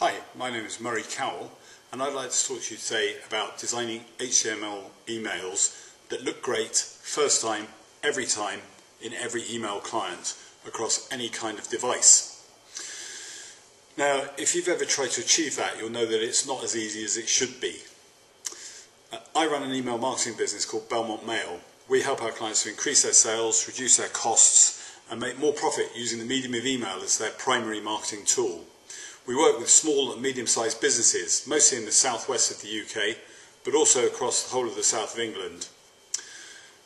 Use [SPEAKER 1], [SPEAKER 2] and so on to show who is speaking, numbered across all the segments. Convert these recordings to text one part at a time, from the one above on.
[SPEAKER 1] Hi, my name is Murray Cowell and I'd like to talk to you today about designing HTML emails that look great first time, every time, in every email client across any kind of device. Now, if you've ever tried to achieve that, you'll know that it's not as easy as it should be. Uh, I run an email marketing business called Belmont Mail. We help our clients to increase their sales, reduce their costs, and make more profit using the medium of email as their primary marketing tool. We work with small and medium-sized businesses, mostly in the southwest of the UK, but also across the whole of the south of England.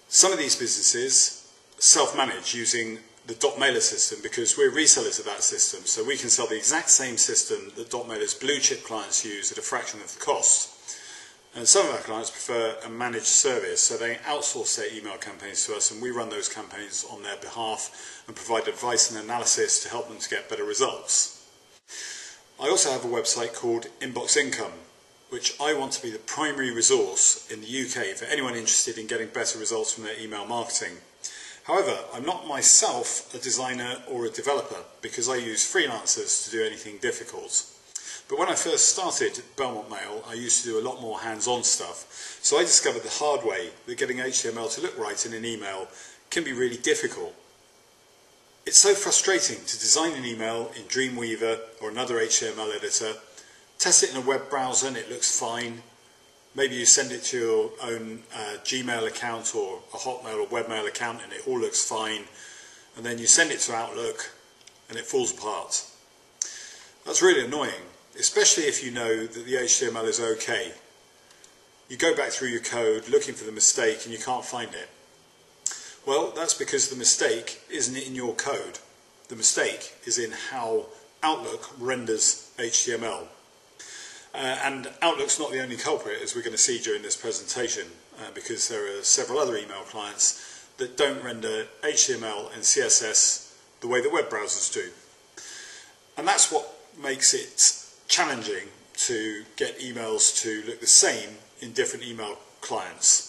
[SPEAKER 1] Some of these businesses self-manage using the dotMailer system because we're resellers of that system, so we can sell the exact same system that dotMailer's blue chip clients use at a fraction of the cost. And some of our clients prefer a managed service, so they outsource their email campaigns to us and we run those campaigns on their behalf and provide advice and analysis to help them to get better results. I also have a website called Inbox Income, which I want to be the primary resource in the UK for anyone interested in getting better results from their email marketing. However, I'm not myself a designer or a developer because I use freelancers to do anything difficult. But when I first started Belmont Mail, I used to do a lot more hands-on stuff. So I discovered the hard way that getting HTML to look right in an email can be really difficult. It's so frustrating to design an email in Dreamweaver or another HTML editor, test it in a web browser and it looks fine. Maybe you send it to your own uh, Gmail account or a Hotmail or webmail account and it all looks fine. And then you send it to Outlook and it falls apart. That's really annoying especially if you know that the HTML is okay. You go back through your code looking for the mistake and you can't find it. Well, that's because the mistake isn't in your code. The mistake is in how Outlook renders HTML. Uh, and Outlook's not the only culprit, as we're going to see during this presentation, uh, because there are several other email clients that don't render HTML and CSS the way the web browsers do. And that's what makes it challenging to get emails to look the same in different email clients.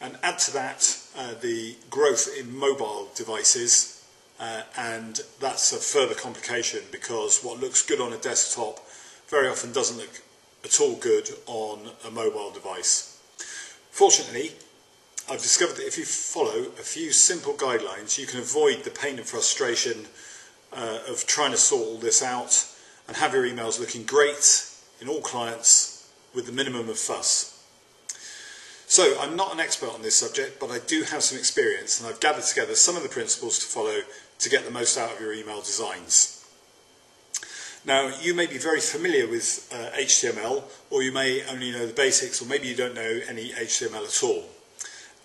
[SPEAKER 1] And add to that uh, the growth in mobile devices, uh, and that's a further complication because what looks good on a desktop very often doesn't look at all good on a mobile device. Fortunately, I've discovered that if you follow a few simple guidelines, you can avoid the pain and frustration uh, of trying to sort all this out and have your emails looking great in all clients with the minimum of fuss. So I'm not an expert on this subject, but I do have some experience and I've gathered together some of the principles to follow to get the most out of your email designs. Now, you may be very familiar with uh, HTML, or you may only know the basics, or maybe you don't know any HTML at all.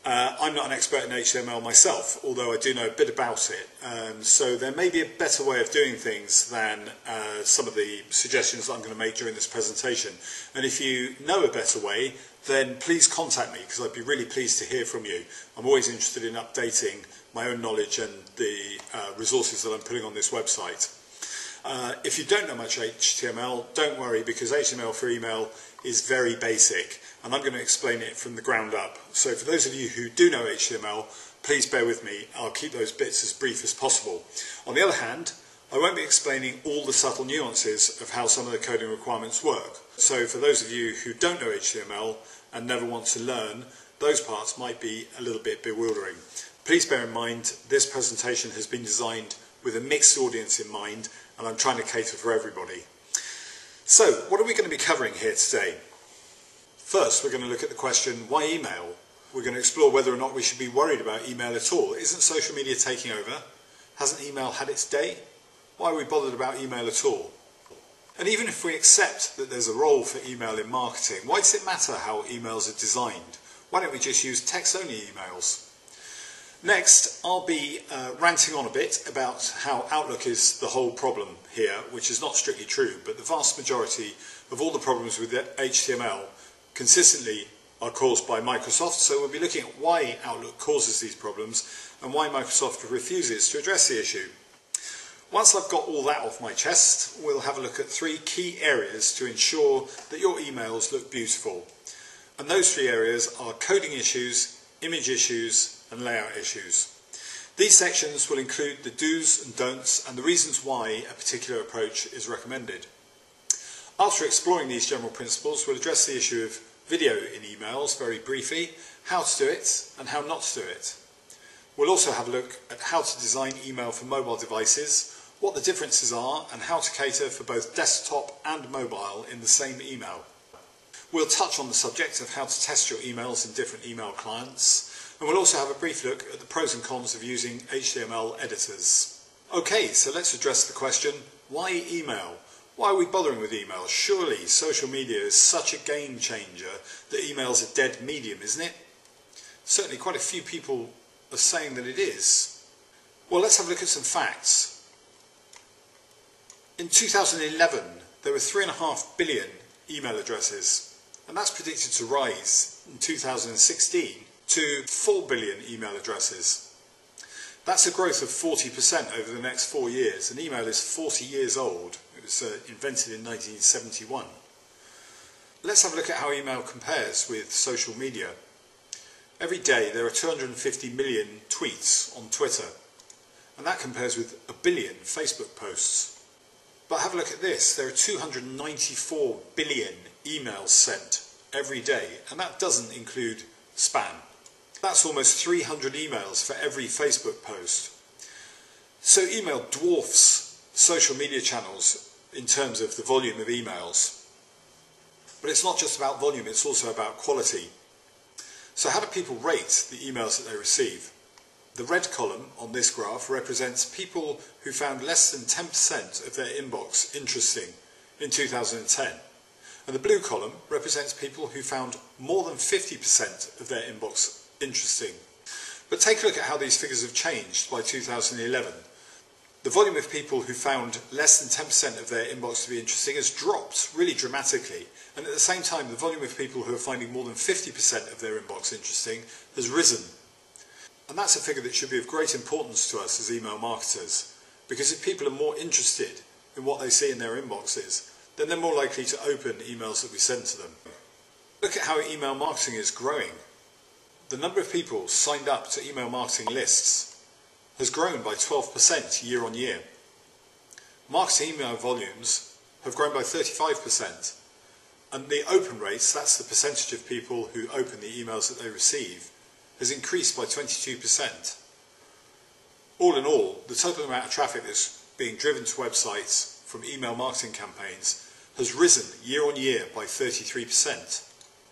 [SPEAKER 1] Uh, I'm not an expert in HTML myself, although I do know a bit about it. Um, so there may be a better way of doing things than uh, some of the suggestions that I'm going to make during this presentation. And if you know a better way, then please contact me because I'd be really pleased to hear from you. I'm always interested in updating my own knowledge and the uh, resources that I'm putting on this website. Uh, if you don't know much HTML, don't worry because HTML for email is very basic and I'm going to explain it from the ground up. So for those of you who do know HTML, please bear with me. I'll keep those bits as brief as possible. On the other hand, I won't be explaining all the subtle nuances of how some of the coding requirements work. So for those of you who don't know HTML and never want to learn, those parts might be a little bit bewildering. Please bear in mind this presentation has been designed with a mixed audience in mind and I'm trying to cater for everybody. So, what are we going to be covering here today? First, we're going to look at the question, why email? We're going to explore whether or not we should be worried about email at all. Isn't social media taking over? Hasn't email had its day? Why are we bothered about email at all? And even if we accept that there's a role for email in marketing, why does it matter how emails are designed? Why don't we just use text-only emails? Next, I'll be uh, ranting on a bit about how Outlook is the whole problem here, which is not strictly true, but the vast majority of all the problems with HTML consistently are caused by Microsoft, so we'll be looking at why Outlook causes these problems and why Microsoft refuses to address the issue. Once I've got all that off my chest, we'll have a look at three key areas to ensure that your emails look beautiful. And those three areas are coding issues, image issues and layout issues. These sections will include the do's and don'ts and the reasons why a particular approach is recommended. After exploring these general principles, we'll address the issue of video in emails very briefly, how to do it and how not to do it. We'll also have a look at how to design email for mobile devices, what the differences are and how to cater for both desktop and mobile in the same email. We'll touch on the subject of how to test your emails in different email clients and we'll also have a brief look at the pros and cons of using HTML editors. Okay, so let's address the question, why email? Why are we bothering with email? Surely social media is such a game changer that email's a dead medium, isn't it? Certainly quite a few people are saying that it is. Well, let's have a look at some facts. In 2011, there were 3.5 billion email addresses, and that's predicted to rise in 2016 to 4 billion email addresses. That's a growth of 40% over the next four years, and email is 40 years old. It was uh, invented in 1971. Let's have a look at how email compares with social media. Every day there are 250 million tweets on Twitter, and that compares with a billion Facebook posts. But have a look at this, there are 294 billion emails sent every day, and that doesn't include spam. That's almost 300 emails for every Facebook post. So email dwarfs social media channels in terms of the volume of emails. But it's not just about volume, it's also about quality. So how do people rate the emails that they receive? The red column on this graph represents people who found less than 10% of their inbox interesting in 2010. And the blue column represents people who found more than 50% of their inbox interesting. But take a look at how these figures have changed by 2011. The volume of people who found less than 10% of their inbox to be interesting has dropped really dramatically. And at the same time, the volume of people who are finding more than 50% of their inbox interesting has risen. And that's a figure that should be of great importance to us as email marketers. Because if people are more interested in what they see in their inboxes, then they're more likely to open emails that we send to them. Look at how email marketing is growing. The number of people signed up to email marketing lists has grown by 12% year on year. Marketing email volumes have grown by 35%, and the open rates, that's the percentage of people who open the emails that they receive, has increased by 22%. All in all, the total amount of traffic that's being driven to websites from email marketing campaigns has risen year on year by 33%.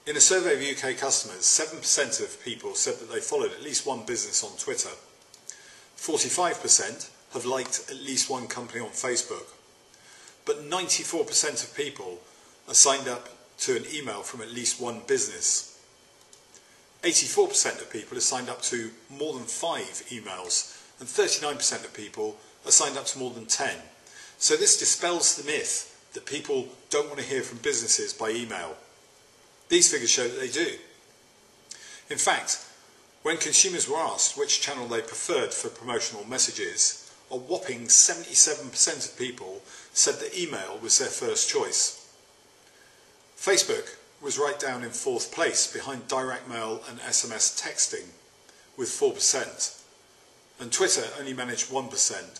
[SPEAKER 1] In a survey of UK customers, 7% of people said that they followed at least one business on Twitter. 45% have liked at least one company on Facebook. But 94% of people are signed up to an email from at least one business. 84% of people are signed up to more than five emails, and 39% of people are signed up to more than 10. So this dispels the myth that people don't want to hear from businesses by email. These figures show that they do. In fact, when consumers were asked which channel they preferred for promotional messages, a whopping 77% of people said that email was their first choice. Facebook was right down in fourth place behind direct mail and SMS texting with 4%, and Twitter only managed 1%.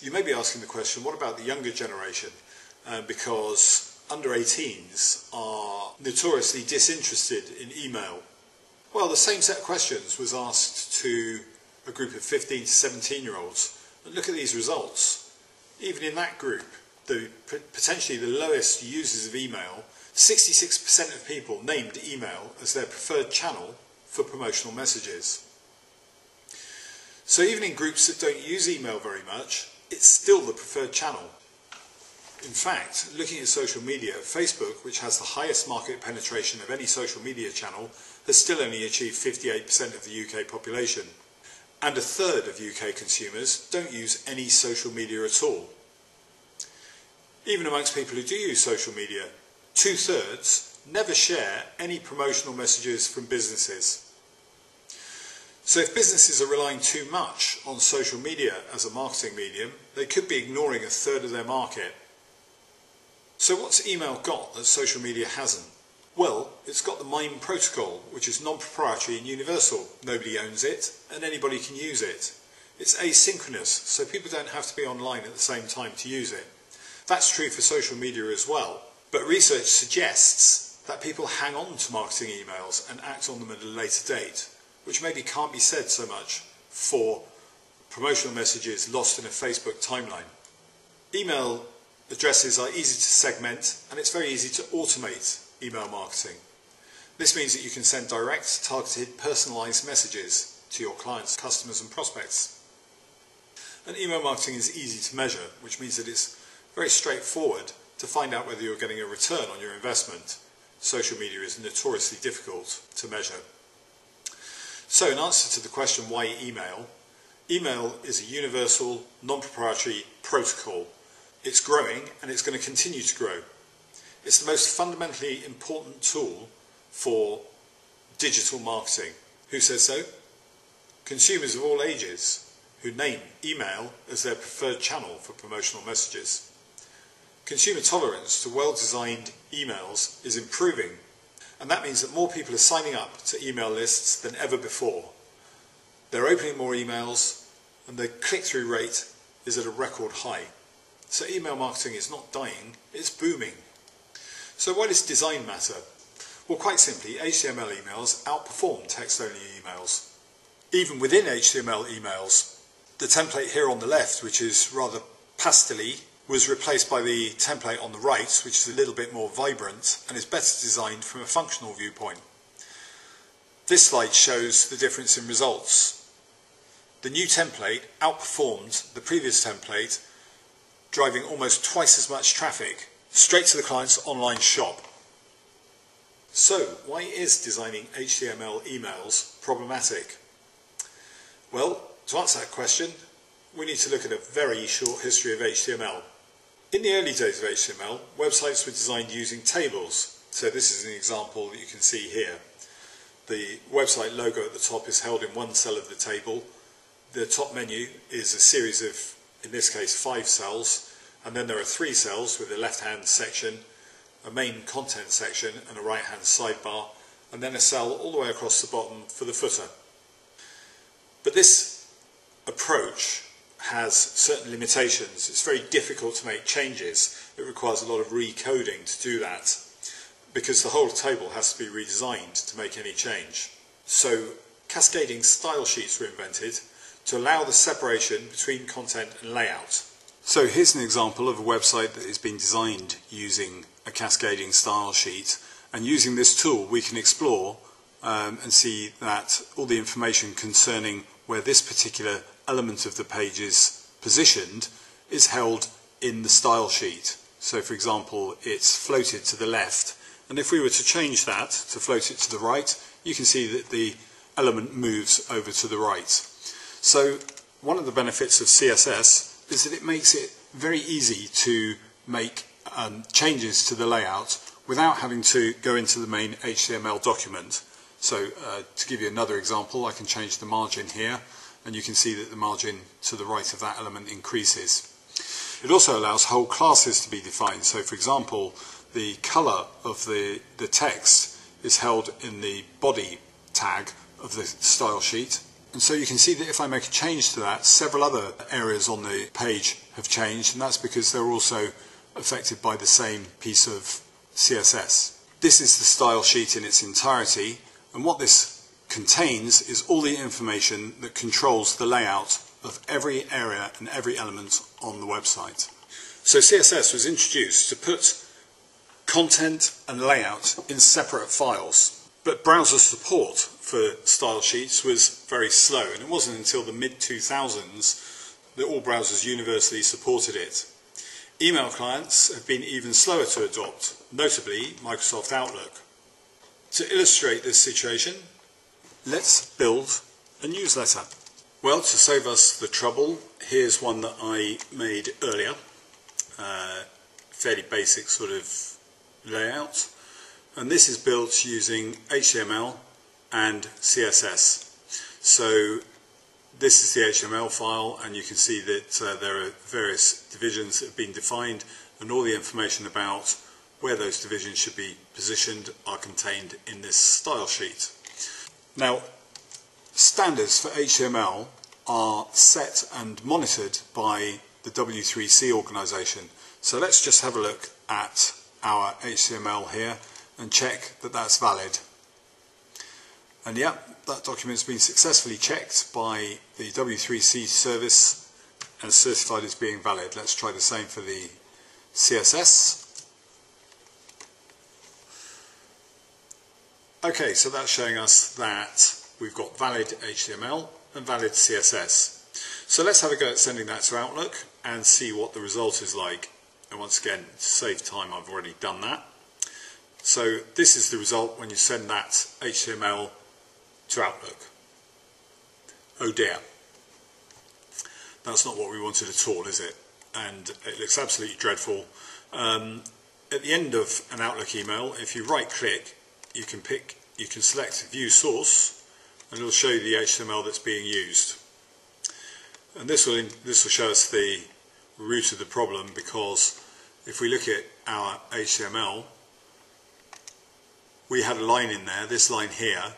[SPEAKER 1] You may be asking the question, what about the younger generation? Uh, because under 18s are notoriously disinterested in email well, the same set of questions was asked to a group of 15 to 17 year olds. And look at these results. Even in that group, the potentially the lowest users of email, 66% of people named email as their preferred channel for promotional messages. So even in groups that don't use email very much, it's still the preferred channel. In fact, looking at social media, Facebook, which has the highest market penetration of any social media channel, has still only achieved 58% of the UK population. And a third of UK consumers don't use any social media at all. Even amongst people who do use social media, two thirds never share any promotional messages from businesses. So if businesses are relying too much on social media as a marketing medium, they could be ignoring a third of their market. So what's email got that social media hasn't? Well, it's got the MIME protocol, which is non-proprietary and universal. Nobody owns it, and anybody can use it. It's asynchronous, so people don't have to be online at the same time to use it. That's true for social media as well, but research suggests that people hang on to marketing emails and act on them at a later date, which maybe can't be said so much for promotional messages lost in a Facebook timeline. Email addresses are easy to segment and it's very easy to automate email marketing. This means that you can send direct, targeted, personalised messages to your clients, customers and prospects. And email marketing is easy to measure, which means that it's very straightforward to find out whether you're getting a return on your investment. Social media is notoriously difficult to measure. So in answer to the question why email, email is a universal, non-proprietary protocol. It's growing and it's going to continue to grow. It's the most fundamentally important tool for digital marketing. Who says so? Consumers of all ages who name email as their preferred channel for promotional messages. Consumer tolerance to well-designed emails is improving and that means that more people are signing up to email lists than ever before. They're opening more emails and the click-through rate is at a record high. So email marketing is not dying, it's booming. So why does design matter? Well, quite simply, HTML emails outperform text-only emails. Even within HTML emails, the template here on the left, which is rather pastely, was replaced by the template on the right, which is a little bit more vibrant and is better designed from a functional viewpoint. This slide shows the difference in results. The new template outperformed the previous template, driving almost twice as much traffic straight to the client's online shop. So, why is designing HTML emails problematic? Well, to answer that question, we need to look at a very short history of HTML. In the early days of HTML, websites were designed using tables. So this is an example that you can see here. The website logo at the top is held in one cell of the table. The top menu is a series of, in this case, five cells. And then there are three cells with a left-hand section, a main content section and a right-hand sidebar, and then a cell all the way across the bottom for the footer. But this approach has certain limitations. It's very difficult to make changes. It requires a lot of recoding to do that because the whole table has to be redesigned to make any change. So cascading style sheets were invented to allow the separation between content and layout. So here's an example of a website that has been designed using a cascading style sheet and using this tool we can explore um, and see that all the information concerning where this particular element of the page is positioned is held in the style sheet. So for example it's floated to the left and if we were to change that to float it to the right you can see that the element moves over to the right. So one of the benefits of CSS is that it makes it very easy to make um, changes to the layout without having to go into the main HTML document. So uh, to give you another example, I can change the margin here and you can see that the margin to the right of that element increases. It also allows whole classes to be defined. So for example, the color of the, the text is held in the body tag of the style sheet and so you can see that if I make a change to that, several other areas on the page have changed, and that's because they're also affected by the same piece of CSS. This is the style sheet in its entirety, and what this contains is all the information that controls the layout of every area and every element on the website. So CSS was introduced to put content and layout in separate files. But browser support for style sheets was very slow, and it wasn't until the mid-2000s that all browsers universally supported it. Email clients have been even slower to adopt, notably Microsoft Outlook. To illustrate this situation, let's build a newsletter. Well, to save us the trouble, here's one that I made earlier. Uh, fairly basic sort of layout and this is built using HTML and CSS. So this is the HTML file and you can see that uh, there are various divisions that have been defined and all the information about where those divisions should be positioned are contained in this style sheet. Now standards for HTML are set and monitored by the W3C organization. So let's just have a look at our HTML here and check that that's valid. And yep, that document's been successfully checked by the W3C service and certified as being valid. Let's try the same for the CSS. Okay, so that's showing us that we've got valid HTML and valid CSS. So let's have a go at sending that to Outlook and see what the result is like. And once again, to save time, I've already done that. So this is the result when you send that HTML to Outlook. Oh dear. That's not what we wanted at all, is it? And it looks absolutely dreadful. Um, at the end of an Outlook email, if you right click, you can pick, you can select view source and it'll show you the HTML that's being used. And this will, this will show us the root of the problem because if we look at our HTML, we had a line in there, this line here,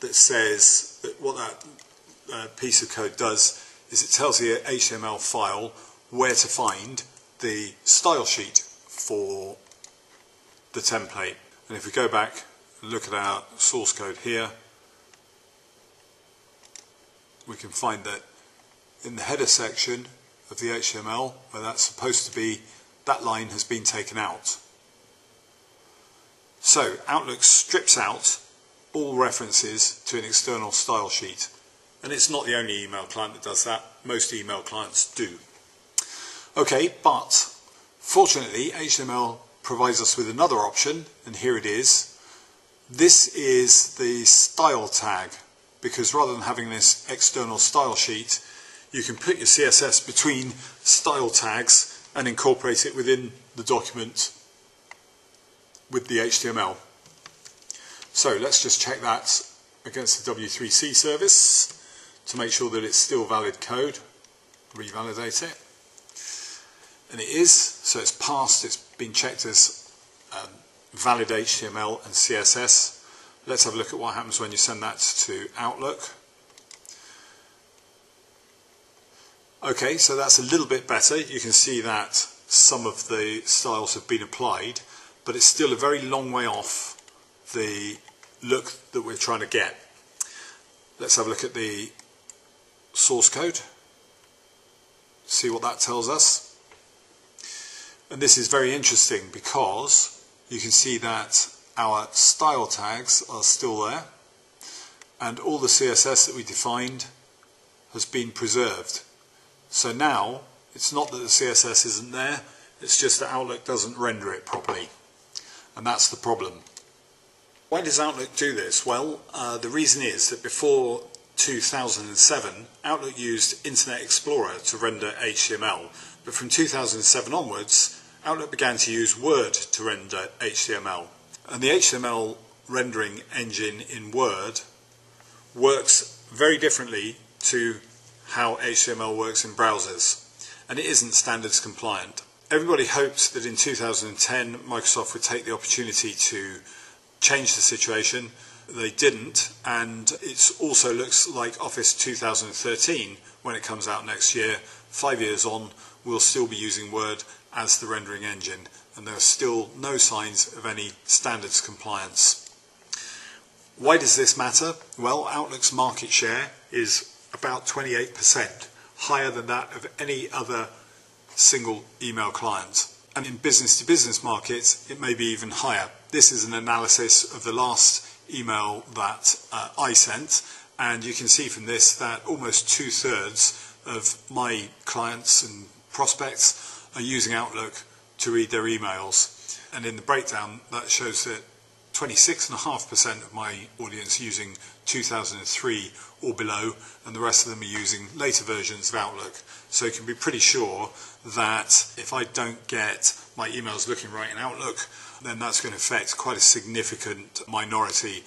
[SPEAKER 1] that says that what that uh, piece of code does is it tells the HTML file where to find the style sheet for the template. And if we go back and look at our source code here, we can find that in the header section of the HTML, where that's supposed to be, that line has been taken out. So Outlook strips out all references to an external style sheet. And it's not the only email client that does that. Most email clients do. Okay, but fortunately HTML provides us with another option, and here it is. This is the style tag, because rather than having this external style sheet, you can put your CSS between style tags and incorporate it within the document with the HTML. So let's just check that against the W3C service to make sure that it's still valid code, revalidate it. And it is, so it's passed, it's been checked as um, valid HTML and CSS. Let's have a look at what happens when you send that to Outlook. Okay, so that's a little bit better. You can see that some of the styles have been applied, but it's still a very long way off the look that we're trying to get. Let's have a look at the source code, see what that tells us. And this is very interesting because you can see that our style tags are still there and all the CSS that we defined has been preserved. So now, it's not that the CSS isn't there, it's just that Outlook doesn't render it properly. And that's the problem. Why does Outlook do this? Well, uh, the reason is that before 2007, Outlook used Internet Explorer to render HTML, but from 2007 onwards, Outlook began to use Word to render HTML. And the HTML rendering engine in Word works very differently to how HTML works in browsers, and it isn't standards compliant. Everybody hoped that in 2010 Microsoft would take the opportunity to change the situation. They didn't, and it also looks like Office 2013, when it comes out next year, five years on, will still be using Word as the rendering engine, and there are still no signs of any standards compliance. Why does this matter? Well, Outlook's market share is about 28%, higher than that of any other single email client. And in business to business markets, it may be even higher. This is an analysis of the last email that uh, I sent, and you can see from this that almost two thirds of my clients and prospects are using Outlook to read their emails. And in the breakdown, that shows that 26.5% of my audience using 2003 or below, and the rest of them are using later versions of Outlook. So you can be pretty sure that if I don't get my emails looking right in Outlook, then that's going to affect quite a significant minority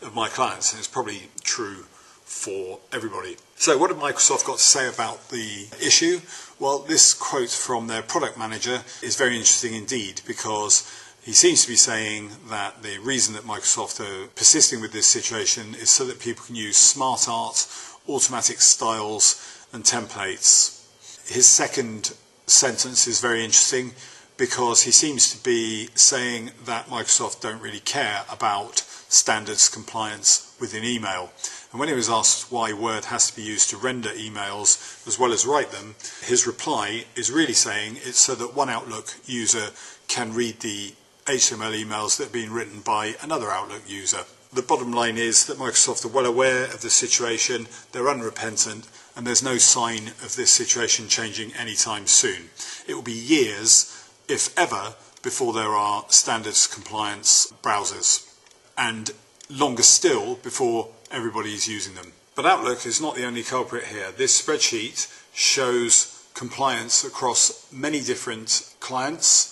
[SPEAKER 1] of my clients, and it's probably true for everybody. So what have Microsoft got to say about the issue? Well, this quote from their product manager is very interesting indeed because he seems to be saying that the reason that Microsoft are persisting with this situation is so that people can use smart art, automatic styles and templates. His second sentence is very interesting because he seems to be saying that Microsoft don't really care about standards compliance within email. And when he was asked why Word has to be used to render emails as well as write them, his reply is really saying it's so that one Outlook user can read the HTML emails that have been written by another Outlook user. The bottom line is that Microsoft are well aware of the situation, they're unrepentant, and there's no sign of this situation changing anytime soon. It will be years if ever, before there are standards compliance browsers, and longer still before everybody is using them. But Outlook is not the only culprit here. This spreadsheet shows compliance across many different clients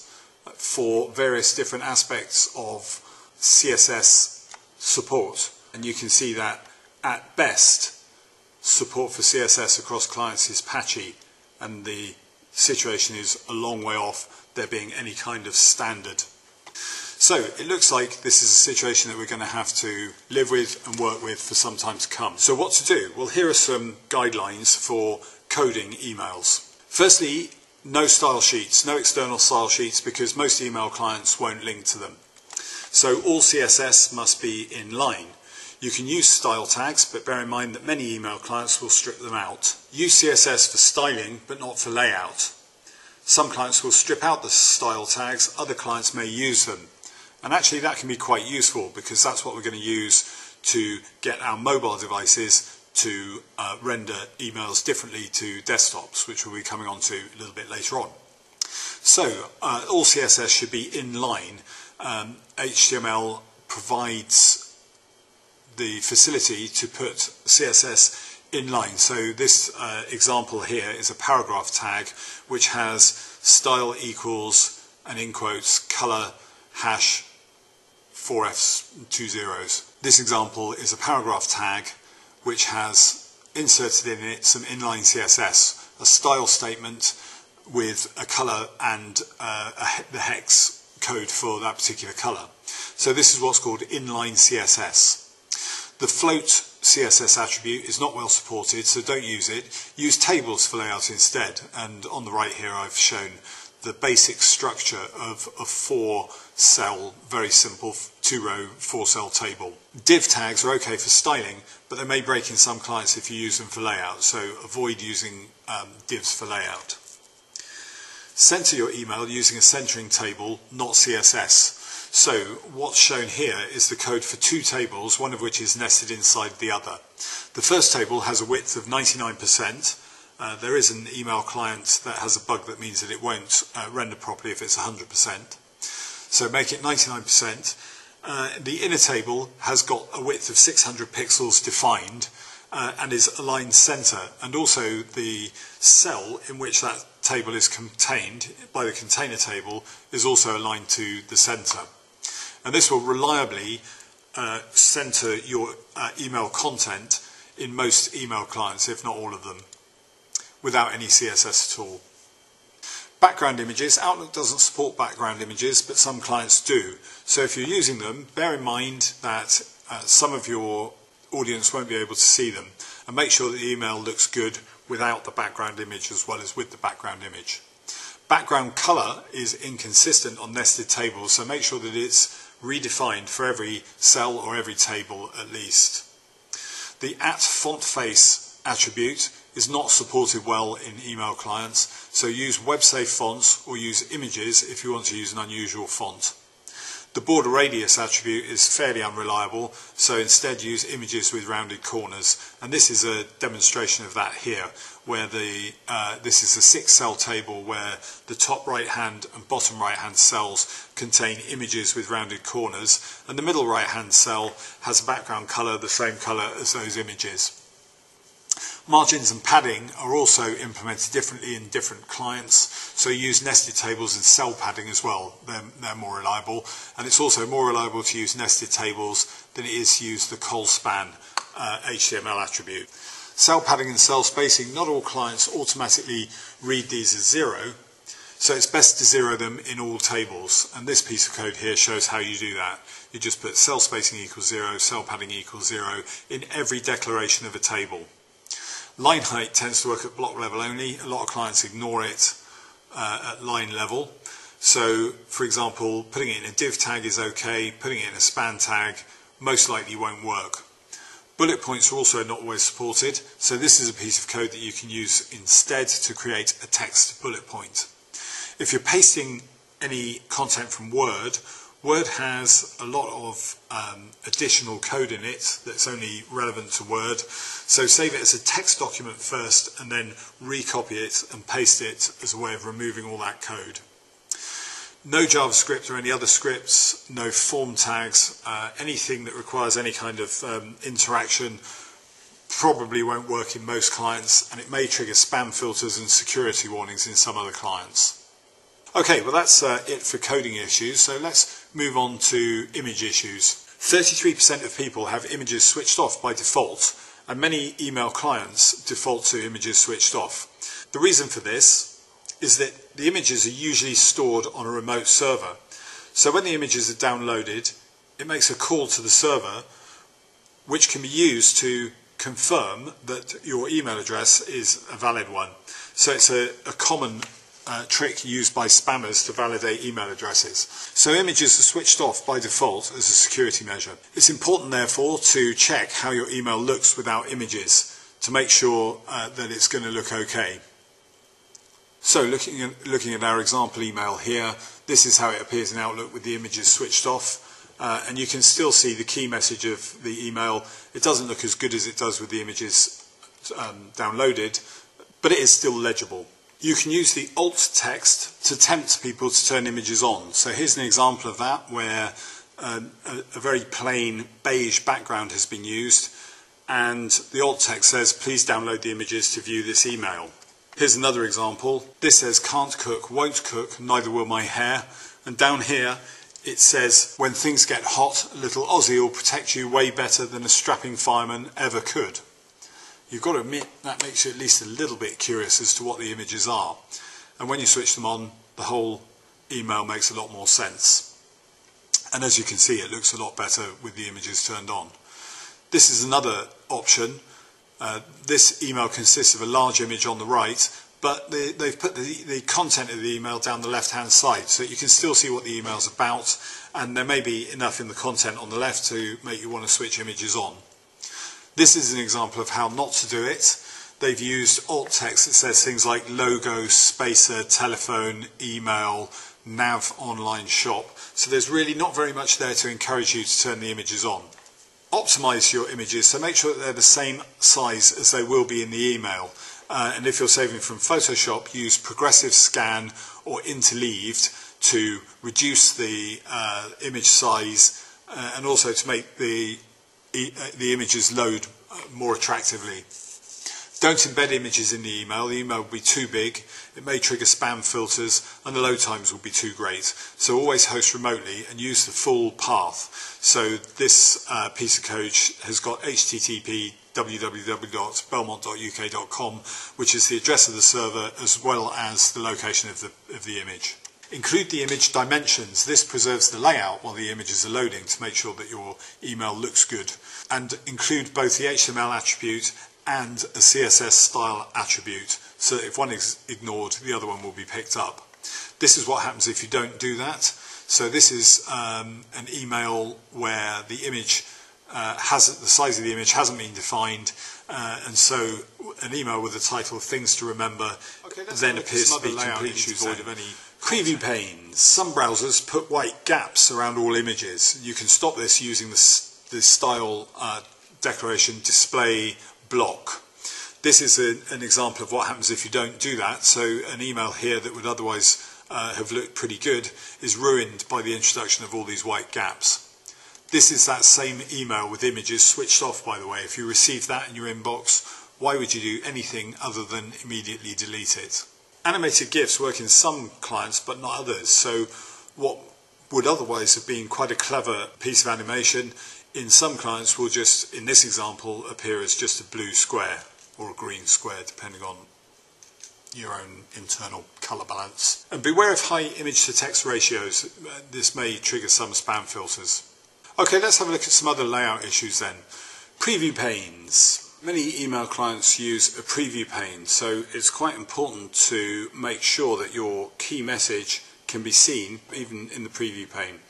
[SPEAKER 1] for various different aspects of CSS support. And you can see that at best, support for CSS across clients is patchy and the situation is a long way off there being any kind of standard. So it looks like this is a situation that we're going to have to live with and work with for some time to come. So what to do? Well, here are some guidelines for coding emails. Firstly, no style sheets, no external style sheets because most email clients won't link to them. So all CSS must be in line. You can use style tags, but bear in mind that many email clients will strip them out. Use CSS for styling, but not for layout. Some clients will strip out the style tags, other clients may use them. And actually that can be quite useful because that's what we're going to use to get our mobile devices to uh, render emails differently to desktops, which we'll be coming on to a little bit later on. So uh, all CSS should be in line. Um, HTML provides the facility to put CSS in line. So this uh, example here is a paragraph tag which has style equals and in quotes color hash four F's two zeros. This example is a paragraph tag which has inserted in it some inline CSS, a style statement with a color and uh, a, the hex code for that particular color. So this is what's called inline CSS. The float CSS attribute is not well supported, so don't use it. Use tables for layout instead. And on the right here, I've shown the basic structure of a four cell, very simple two row, four cell table. Div tags are okay for styling, but they may break in some clients if you use them for layout, so avoid using um, divs for layout. Center your email using a centering table, not CSS. So what's shown here is the code for two tables, one of which is nested inside the other. The first table has a width of 99%. Uh, there is an email client that has a bug that means that it won't uh, render properly if it's 100%. So make it 99%. Uh, the inner table has got a width of 600 pixels defined uh, and is aligned center and also the cell in which that table is contained by the container table is also aligned to the center. And this will reliably uh, center your uh, email content in most email clients, if not all of them, without any CSS at all. Background images, Outlook doesn't support background images, but some clients do. So if you're using them, bear in mind that uh, some of your audience won't be able to see them. And make sure that the email looks good without the background image as well as with the background image. Background color is inconsistent on nested tables, so make sure that it's redefined for every cell or every table at least. The at font face attribute is not supported well in email clients, so use web-safe fonts or use images if you want to use an unusual font. The border radius attribute is fairly unreliable, so instead use images with rounded corners. And this is a demonstration of that here, where the uh, this is a six cell table where the top right hand and bottom right hand cells contain images with rounded corners, and the middle right hand cell has a background color the same color as those images. Margins and padding are also implemented differently in different clients. So use nested tables and cell padding as well. They're, they're more reliable. And it's also more reliable to use nested tables than it is to use the colspan uh, HTML attribute. Cell padding and cell spacing, not all clients automatically read these as zero. So it's best to zero them in all tables. And this piece of code here shows how you do that. You just put cell spacing equals zero, cell padding equals zero in every declaration of a table. Line height tends to work at block level only. A lot of clients ignore it. uh, at line level. So, for example, putting it in a div tag is okay, putting it in a span tag most likely won't work. Bullet points are also not always supported, so this is a piece of code that you can use instead to create a text bullet point. If you're pasting any content from Word, Word has a lot of um, additional code in it that's only relevant to Word. So save it as a text document first and then recopy it and paste it as a way of removing all that code. No JavaScript or any other scripts, no form tags, uh, anything that requires any kind of um, interaction probably won't work in most clients and it may trigger spam filters and security warnings in some other clients. Okay, well that's uh, it for coding issues, so let's move on to image issues. 33% of people have images switched off by default, and many email clients default to images switched off. The reason for this is that the images are usually stored on a remote server. So when the images are downloaded, it makes a call to the server, which can be used to confirm that your email address is a valid one. So it's a, a common uh, trick used by spammers to validate email addresses. So images are switched off by default as a security measure. It's important therefore to check how your email looks without images to make sure uh, that it's going to look okay. So looking at, looking at our example email here, this is how it appears in Outlook with the images switched off. Uh, and you can still see the key message of the email. It doesn't look as good as it does with the images um, downloaded, but it is still legible. You can use the alt text to tempt people to turn images on. So here's an example of that where uh, a, a very plain beige background has been used and the alt text says please download the images to view this email. Here's another example. This says can't cook, won't cook, neither will my hair. And down here it says when things get hot, little Aussie will protect you way better than a strapping fireman ever could you've got to admit that makes you at least a little bit curious as to what the images are. And when you switch them on, the whole email makes a lot more sense. And as you can see, it looks a lot better with the images turned on. This is another option. Uh, this email consists of a large image on the right, but they, have put the, the, content of the email down the left-hand side, so you can still see what the email is about, and there may be enough in the content on the left to make you want to switch images on. This is an example of how not to do it. They've used alt text that says things like logo, spacer, telephone, email, nav online shop. So there's really not very much there to encourage you to turn the images on. Optimize your images, so make sure that they're the same size as they will be in the email. Uh, and if you're saving from Photoshop, use progressive scan or interleaved to reduce the uh, image size uh, and also to make the e the images load uh, more attractively. Don't embed images in the email. The email will be too big. It may trigger spam filters and the load times will be too great. So always host remotely and use the full path. So this uh, piece of code has got http www.belmont.uk.com which is the address of the server as well as the location of the, of the image. Include the image dimensions. This preserves the layout while the images are loading to make sure that your email looks good. And include both the HTML attribute and a CSS style attribute so that if one is ignored, the other one will be picked up. This is what happens if you don't do that. So this is um, an email where the image uh, has the size of the image hasn't been defined, uh, and so an email with the title "Things to Remember" okay, then appears to be completely devoid of any Preview panes. Some browsers put white gaps around all images. You can stop this using the, the style uh, declaration display block. This is a, an example of what happens if you don't do that. So an email here that would otherwise uh, have looked pretty good is ruined by the introduction of all these white gaps. This is that same email with images switched off, by the way. If you receive that in your inbox, why would you do anything other than immediately delete it? Animated GIFs work in some clients but not others. So what would otherwise have been quite a clever piece of animation in some clients will just, in this example, appear as just a blue square or a green square depending on your own internal colour balance. And beware of high image to text ratios. This may trigger some spam filters. Okay, let's have a look at some other layout issues then. Preview panes. Many email clients use a preview pane, so it's quite important to make sure that your key message can be seen even in the preview pane.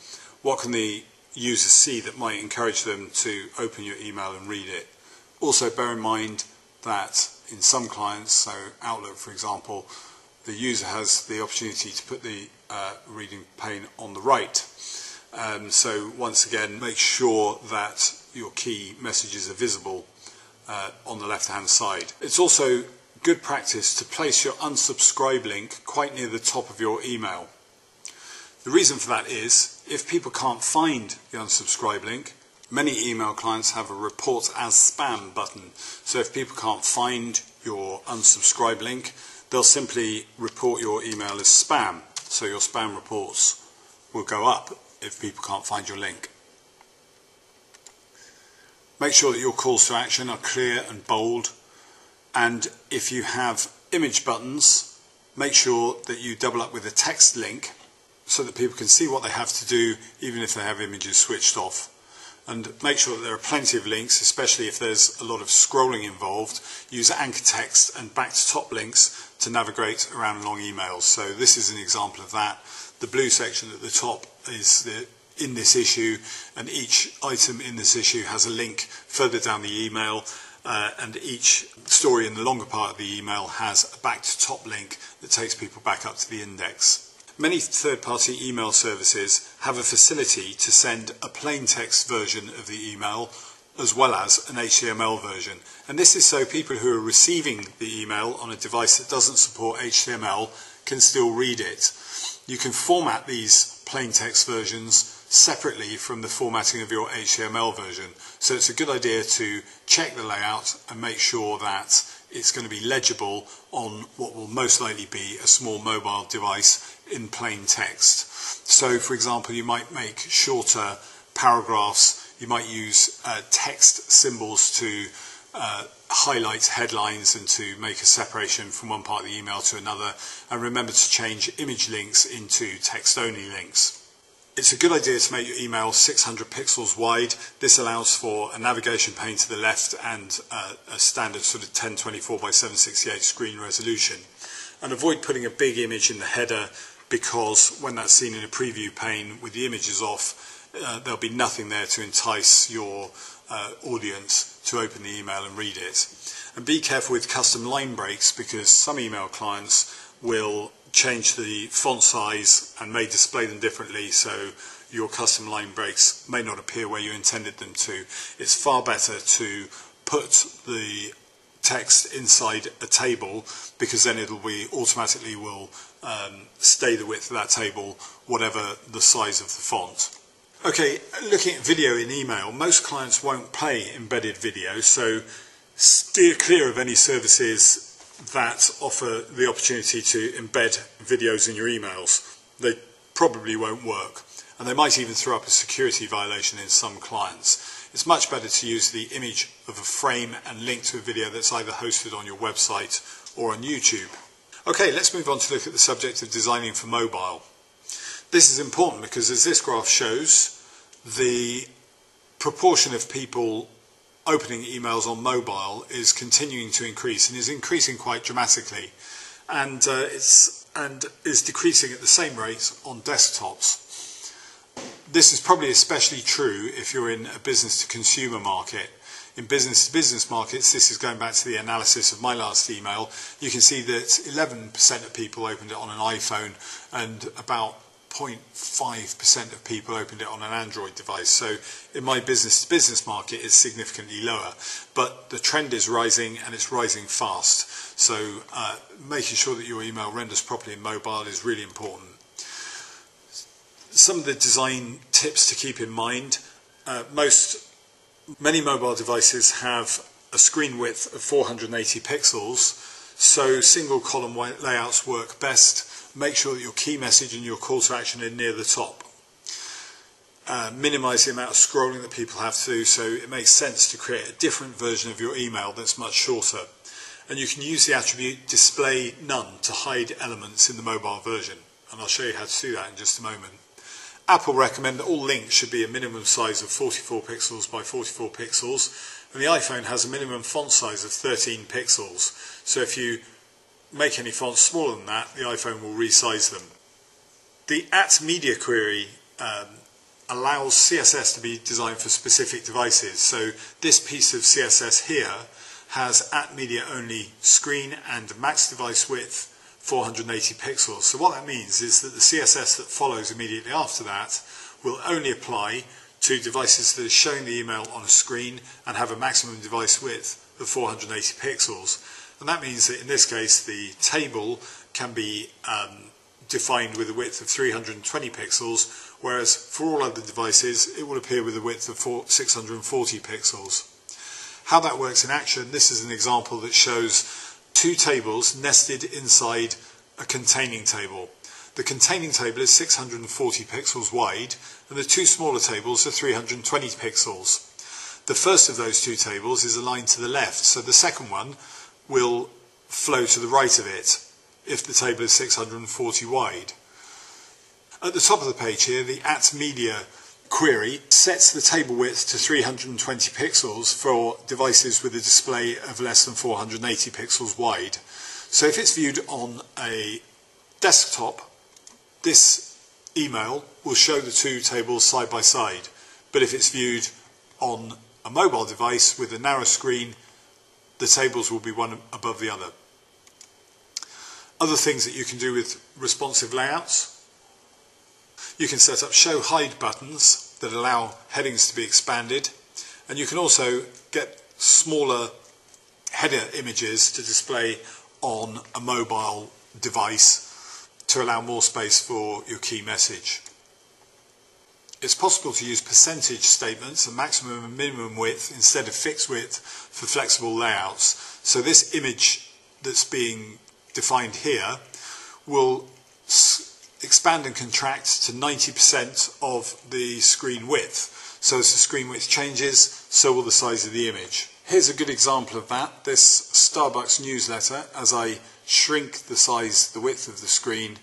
[SPEAKER 1] What can the user see that might encourage them to open your email and read it? Also bear in mind that in some clients, so Outlook for example, the user has the opportunity to put the uh, reading pane on the right. Um, so once again, make sure that your key messages are visible uh, on the left hand side. It's also good practice to place your unsubscribe link quite near the top of your email. The reason for that is if people can't find the unsubscribe link, many email clients have a report as spam button. So if people can't find your unsubscribe link, they'll simply report your email as spam. So your spam reports will go up if people can't find your link. Make sure that your calls to action are clear and bold. And if you have image buttons, make sure that you double up with a text link so that people can see what they have to do even if they have images switched off. And make sure that there are plenty of links, especially if there's a lot of scrolling involved. Use anchor text and back to top links to navigate around long emails. So this is an example of that. The blue section at the top is the in this issue, and each item in this issue has a link further down the email, uh, and each story in the longer part of the email has a back to top link that takes people back up to the index. Many third-party email services have a facility to send a plain text version of the email as well as an HTML version. And this is so people who are receiving the email on a device that doesn't support HTML can still read it. You can format these plain text versions separately from the formatting of your HTML version. So it's a good idea to check the layout and make sure that it's going to be legible on what will most likely be a small mobile device in plain text. So for example, you might make shorter paragraphs, you might use uh, text symbols to uh, highlight headlines and to make a separation from one part of the email to another and remember to change image links into text only links. It's a good idea to make your email 600 pixels wide. This allows for a navigation pane to the left and uh, a standard sort of 1024 by 768 screen resolution. And avoid putting a big image in the header because when that's seen in a preview pane with the images off, uh, there'll be nothing there to entice your uh, audience to open the email and read it. And be careful with custom line breaks because some email clients will change the font size and may display them differently so your custom line breaks may not appear where you intended them to. It's far better to put the text inside a table because then it'll be automatically will um, stay the width of that table whatever the size of the font. Okay, looking at video in email, most clients won't play embedded video, so steer clear of any services that offer the opportunity to embed videos in your emails. They probably won't work, and they might even throw up a security violation in some clients. It's much better to use the image of a frame and link to a video that's either hosted on your website or on YouTube. Okay, let's move on to look at the subject of designing for mobile. This is important because as this graph shows, the proportion of people opening emails on mobile is continuing to increase and is increasing quite dramatically and uh, it's and is decreasing at the same rate on desktops. This is probably especially true if you're in a business to consumer market. In business to business markets, this is going back to the analysis of my last email, you can see that 11% of people opened it on an iPhone and about 0.5% of people opened it on an Android device. So in my business to business market, it's significantly lower. But the trend is rising and it's rising fast. So uh, making sure that your email renders properly in mobile is really important. Some of the design tips to keep in mind. Uh, most, many mobile devices have a screen width of 480 pixels. So single column layouts work best make sure that your key message and your call to action are near the top. Uh, minimize the amount of scrolling that people have to do, so it makes sense to create a different version of your email that's much shorter. And you can use the attribute display none to hide elements in the mobile version. And I'll show you how to do that in just a moment. Apple recommend that all links should be a minimum size of 44 pixels by 44 pixels, and the iPhone has a minimum font size of 13 pixels. So if you make any fonts smaller than that, the iPhone will resize them. The at media query um, allows CSS to be designed for specific devices. So this piece of CSS here has at media only screen and max device width 480 pixels. So what that means is that the CSS that follows immediately after that will only apply to devices that are showing the email on a screen and have a maximum device width of 480 pixels. And that means that in this case the table can be um, defined with a width of 320 pixels whereas for all other devices it will appear with a width of 640 pixels. How that works in action, this is an example that shows two tables nested inside a containing table. The containing table is 640 pixels wide and the two smaller tables are 320 pixels. The first of those two tables is aligned to the left, so the second one will flow to the right of it if the table is 640 wide. At the top of the page here, the at media query sets the table width to 320 pixels for devices with a display of less than 480 pixels wide. So if it's viewed on a desktop, this email will show the two tables side by side. But if it's viewed on a mobile device with a narrow screen, the tables will be one above the other. Other things that you can do with responsive layouts you can set up show hide buttons that allow headings to be expanded and you can also get smaller header images to display on a mobile device to allow more space for your key message. It's possible to use percentage statements, a maximum and minimum width instead of fixed width for flexible layouts. So this image that's being defined here will expand and contract to 90% of the screen width. So as the screen width changes, so will the size of the image. Here's a good example of that. This Starbucks newsletter, as I shrink the size, the width of the screen,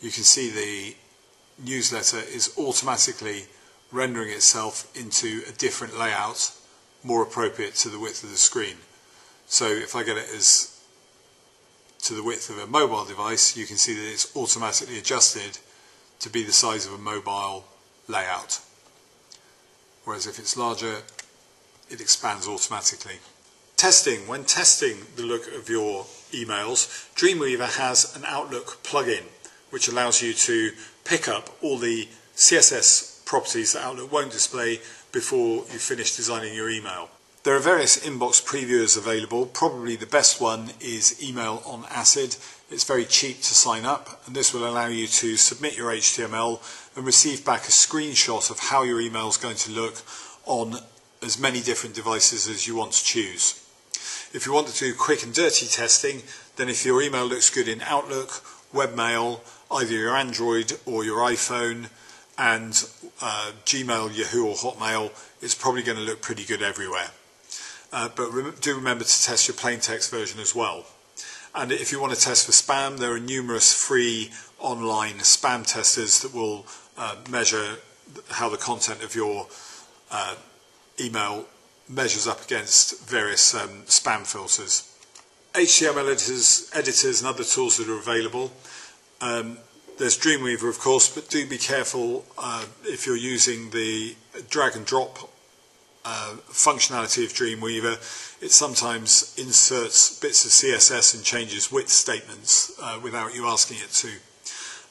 [SPEAKER 1] you can see the newsletter is automatically rendering itself into a different layout more appropriate to the width of the screen. So if I get it as to the width of a mobile device, you can see that it's automatically adjusted to be the size of a mobile layout. Whereas if it's larger, it expands automatically. Testing. When testing the look of your emails, Dreamweaver has an Outlook plugin which allows you to pick up all the CSS properties that Outlook won't display before you finish designing your email. There are various inbox previewers available. Probably the best one is Email on Acid. It's very cheap to sign up and this will allow you to submit your HTML and receive back a screenshot of how your email is going to look on as many different devices as you want to choose. If you want to do quick and dirty testing, then if your email looks good in Outlook, Webmail, either your Android or your iPhone, and uh, Gmail, Yahoo or Hotmail, it's probably going to look pretty good everywhere. Uh, but rem do remember to test your plain text version as well. And if you want to test for spam, there are numerous free online spam testers that will uh, measure how the content of your uh, email measures up against various um, spam filters. HTML editors, editors and other tools that are available. Um, there's Dreamweaver, of course, but do be careful uh, if you're using the drag and drop uh, functionality of Dreamweaver, it sometimes inserts bits of CSS and changes width statements uh, without you asking it to.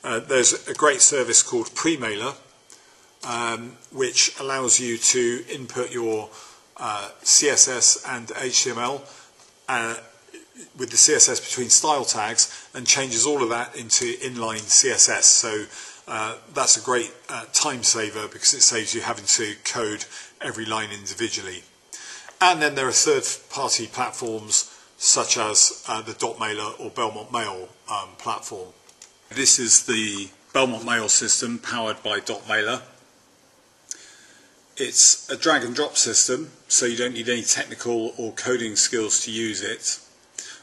[SPEAKER 1] Uh, there's a great service called Premailer, um, which allows you to input your uh, CSS and HTML uh, with the CSS between style tags and changes all of that into inline CSS. So uh, that's a great uh, time saver because it saves you having to code every line individually. And then there are third-party platforms such as uh, the dotMailer or Belmont Mail um, platform. This is the Belmont Mail system powered by dotMailer. It's a drag and drop system, so you don't need any technical or coding skills to use it.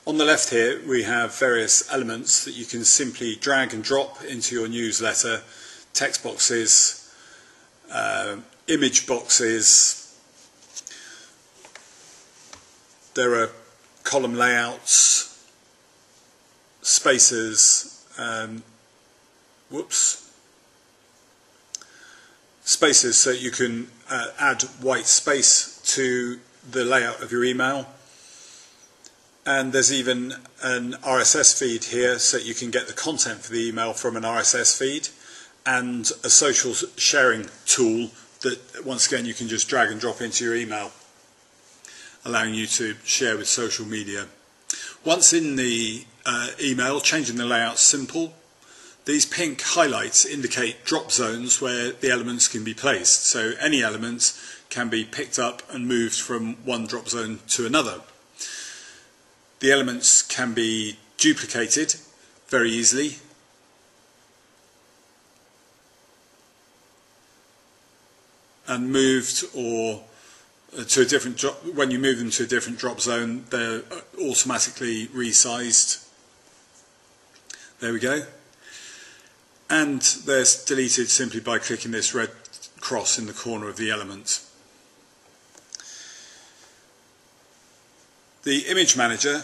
[SPEAKER 1] On the left here we have various elements that you can simply drag and drop into your newsletter, text boxes, uh, image boxes. There are column layouts, spacers, um, whoops, spaces so you can uh, add white space to the layout of your email. And there's even an RSS feed here so you can get the content for the email from an RSS feed and a social sharing tool that once again you can just drag and drop into your email allowing you to share with social media. Once in the uh, email, changing the layout simple. These pink highlights indicate drop zones where the elements can be placed. So any elements can be picked up and moved from one drop zone to another. The elements can be duplicated very easily and moved or uh, to a different drop, when you move them to a different drop zone, they're uh, automatically resized. There we go. And they're deleted simply by clicking this red cross in the corner of the element. The image manager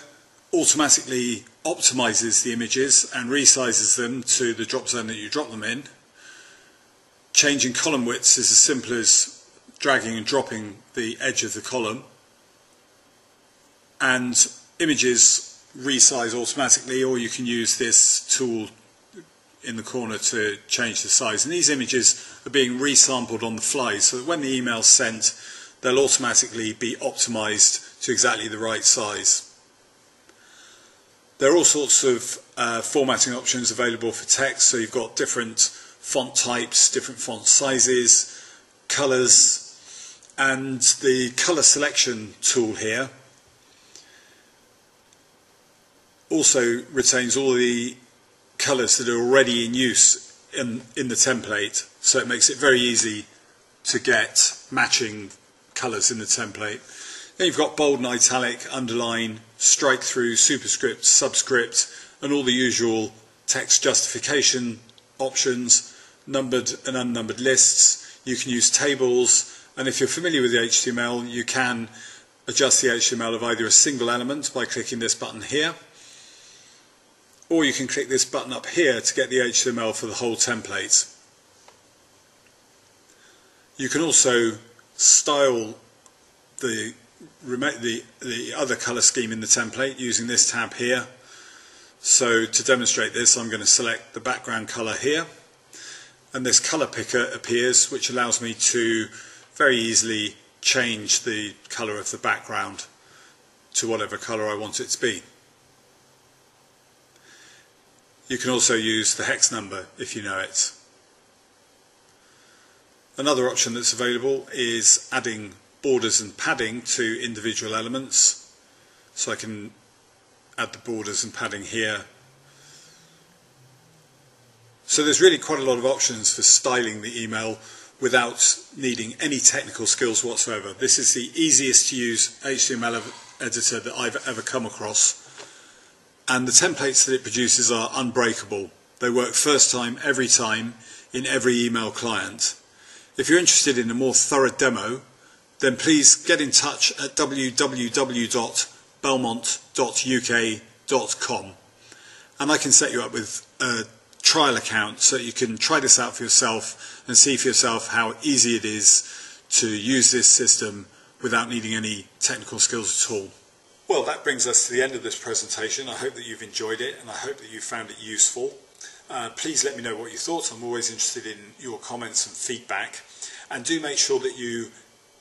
[SPEAKER 1] automatically optimizes the images and resizes them to the drop zone that you drop them in. Changing column widths is as simple as dragging and dropping the edge of the column and images resize automatically or you can use this tool in the corner to change the size and these images are being resampled on the fly so that when the email is sent they'll automatically be optimized to exactly the right size. There are all sorts of uh, formatting options available for text so you've got different font types, different font sizes, colors, and the color selection tool here also retains all the colors that are already in use in, in the template so it makes it very easy to get matching colors in the template. Then you've got bold and italic, underline, strike through, superscript, subscript and all the usual text justification options, numbered and unnumbered lists. You can use tables, and if you're familiar with the HTML, you can adjust the HTML of either a single element by clicking this button here, or you can click this button up here to get the HTML for the whole template. You can also style the, the, the other colour scheme in the template using this tab here. So to demonstrate this, I'm going to select the background colour here, and this colour picker appears, which allows me to very easily change the colour of the background to whatever colour I want it to be. You can also use the hex number if you know it. Another option that's available is adding borders and padding to individual elements. So I can add the borders and padding here. So there's really quite a lot of options for styling the email without needing any technical skills whatsoever. This is the easiest to use HTML editor that I've ever come across. And the templates that it produces are unbreakable. They work first time, every time, in every email client. If you're interested in a more thorough demo, then please get in touch at www.belmont.uk.com and I can set you up with a trial account so you can try this out for yourself and see for yourself how easy it is to use this system without needing any technical skills at all. Well, that brings us to the end of this presentation. I hope that you've enjoyed it and I hope that you found it useful. Uh, please let me know what you thought. I'm always interested in your comments and feedback. And do make sure that you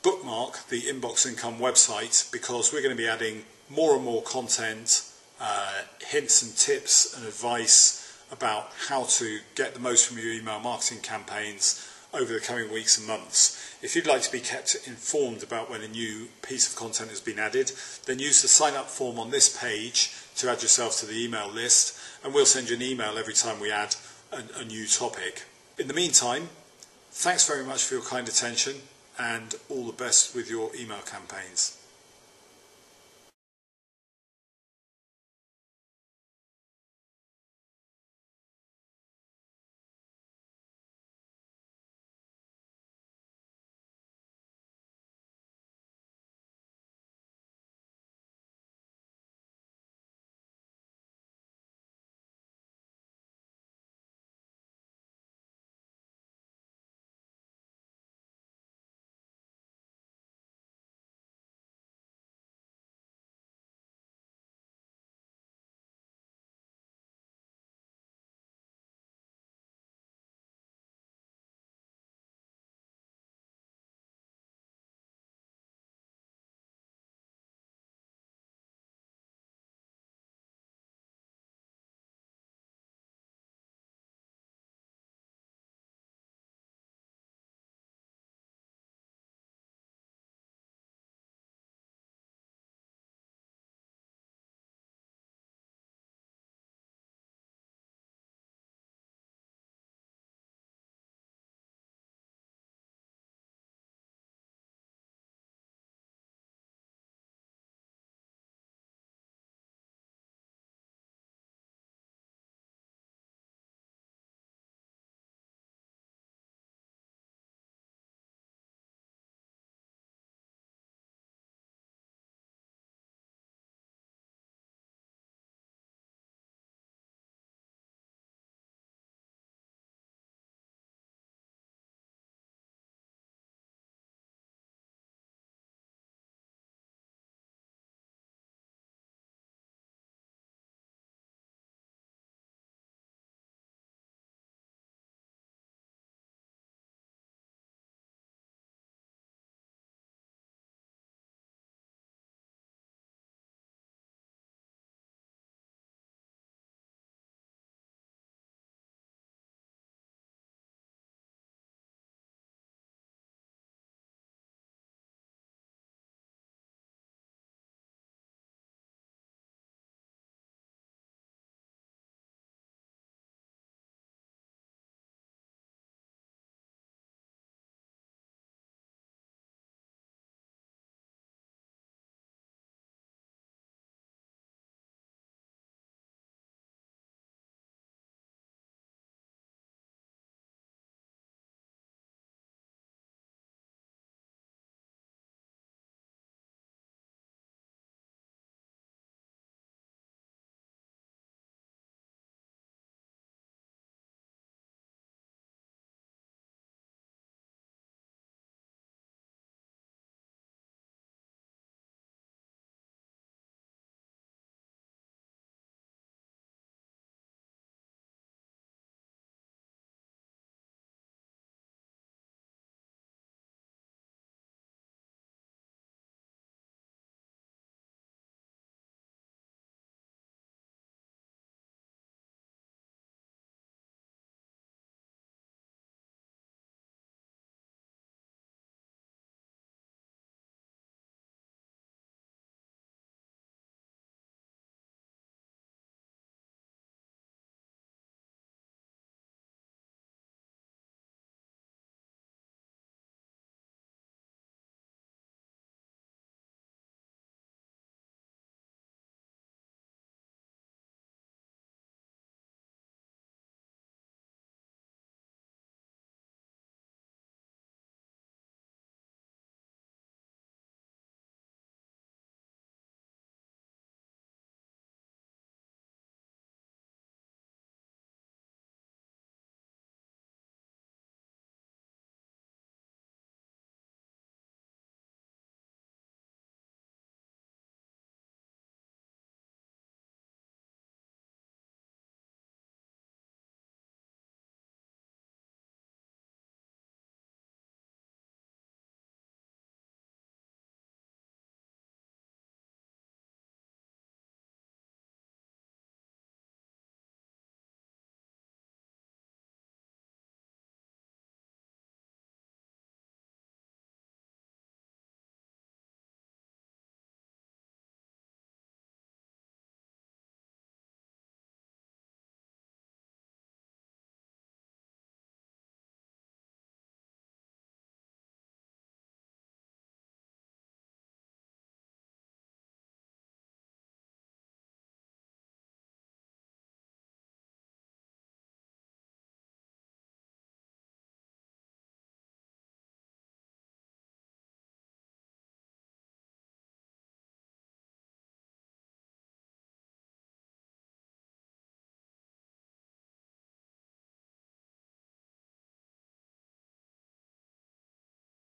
[SPEAKER 1] bookmark the Inbox Income website because we're going to be adding more and more content, uh, hints and tips and advice about how to get the most from your email marketing campaigns over the coming weeks and months. If you'd like to be kept informed about when a new piece of content has been added, then use the sign up form on this page to add yourself to the email list and we'll send you an email every time we add a, a new topic. In the meantime, thanks very much for your kind attention and all the best with your email campaigns.